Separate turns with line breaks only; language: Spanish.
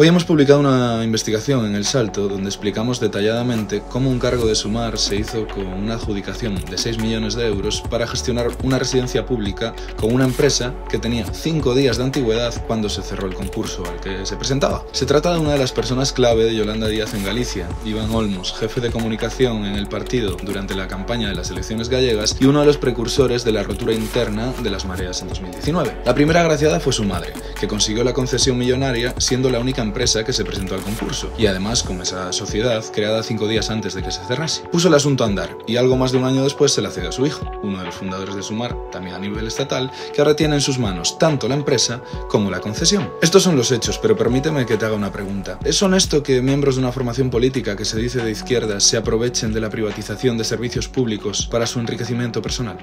Hoy hemos publicado una investigación en El Salto donde explicamos detalladamente cómo un cargo de Sumar se hizo con una adjudicación de 6 millones de euros para gestionar una residencia pública con una empresa que tenía 5 días de antigüedad cuando se cerró el concurso al que se presentaba. Se trata de una de las personas clave de Yolanda Díaz en Galicia, Iván Olmos, jefe de comunicación en el partido durante la campaña de las elecciones gallegas y uno de los precursores de la rotura interna de las mareas en 2019. La primera agraciada fue su madre, que consiguió la concesión millonaria siendo la única empresa que se presentó al concurso, y además con esa sociedad creada cinco días antes de que se cerrase. Puso el asunto a andar, y algo más de un año después se la cedió a su hijo, uno de los fundadores de Sumar, también a nivel estatal, que ahora tiene en sus manos tanto la empresa como la concesión. Estos son los hechos, pero permíteme que te haga una pregunta. ¿Es honesto que miembros de una formación política que se dice de izquierda se aprovechen de la privatización de servicios públicos para su enriquecimiento personal?